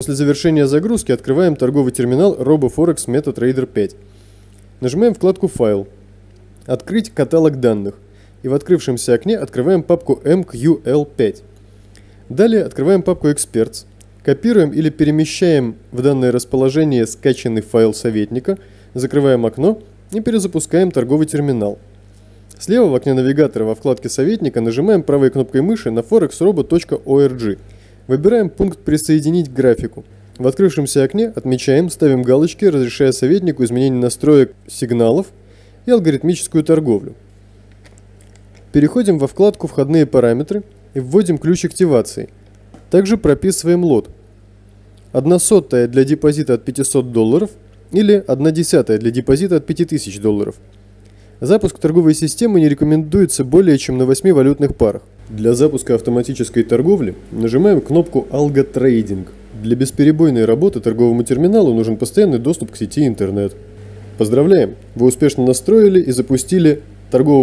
После завершения загрузки открываем торговый терминал RoboForex MetaTrader 5. Нажимаем вкладку «Файл», «Открыть каталог данных» и в открывшемся окне открываем папку MQL5. Далее открываем папку Experts, копируем или перемещаем в данное расположение скачанный файл советника, закрываем окно и перезапускаем торговый терминал. Слева в окне навигатора во вкладке советника нажимаем правой кнопкой мыши на forexrobo.org Выбираем пункт «Присоединить к графику». В открывшемся окне отмечаем, ставим галочки, разрешая советнику изменение настроек сигналов и алгоритмическую торговлю. Переходим во вкладку «Входные параметры» и вводим ключ активации. Также прописываем лот. 1 сотая для депозита от 500 долларов или 1 десятая для депозита от 5000 долларов. Запуск торговой системы не рекомендуется более чем на 8 валютных парах. Для запуска автоматической торговли нажимаем кнопку «Algo Trading». Для бесперебойной работы торговому терминалу нужен постоянный доступ к сети интернет. Поздравляем! Вы успешно настроили и запустили торговую